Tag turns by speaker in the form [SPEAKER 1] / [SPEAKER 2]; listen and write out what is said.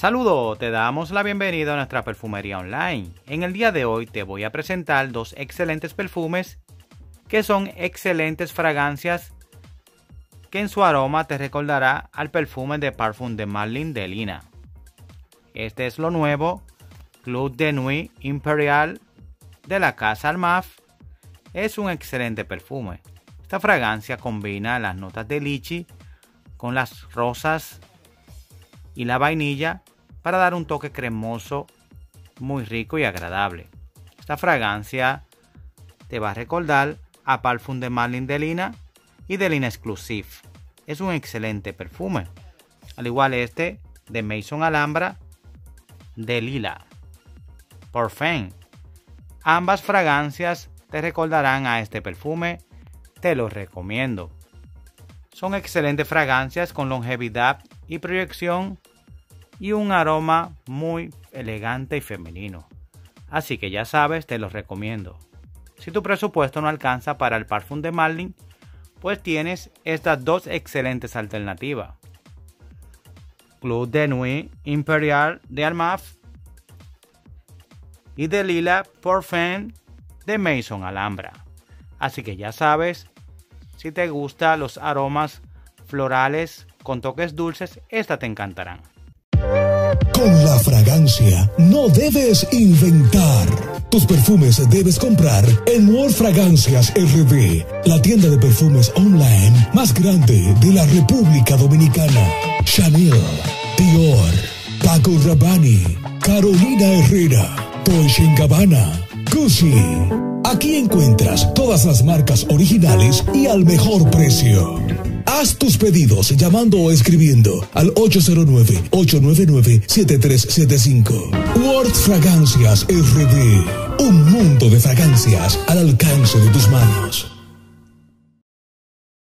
[SPEAKER 1] Saludos, te damos la bienvenida a nuestra perfumería online. En el día de hoy te voy a presentar dos excelentes perfumes que son excelentes fragancias que en su aroma te recordará al perfume de Parfum de Marlin de Lina. Este es lo nuevo Club de Nuit Imperial de la casa Almaf. Es un excelente perfume. Esta fragancia combina las notas de lichi con las rosas y la vainilla para dar un toque cremoso muy rico y agradable. Esta fragancia te va a recordar a Parfum de Marlin de Lina y de Lina Exclusive. Es un excelente perfume. Al igual este de Mason Alhambra de Lila. Parfum. Ambas fragancias te recordarán a este perfume. Te lo recomiendo. Son excelentes fragancias con longevidad y proyección y un aroma muy elegante y femenino. Así que ya sabes, te los recomiendo. Si tu presupuesto no alcanza para el parfum de Marlin, pues tienes estas dos excelentes alternativas. Club de Nuit Imperial de Armaf y de Lila Parfum de Maison Alhambra. Así que ya sabes, si te gustan los aromas florales con toques dulces, estas te encantarán.
[SPEAKER 2] Con la fragancia no debes inventar. Tus perfumes debes comprar en World Fragancias RD, la tienda de perfumes online más grande de la República Dominicana. Chanel, Dior, Paco Rabanne, Carolina Herrera, Dolce Gabbana, Gucci. Aquí encuentras todas las marcas originales y al mejor precio. Haz tus pedidos llamando o escribiendo al 809-899-7375. World Fragancias RD. Un mundo de fragancias al alcance de tus manos.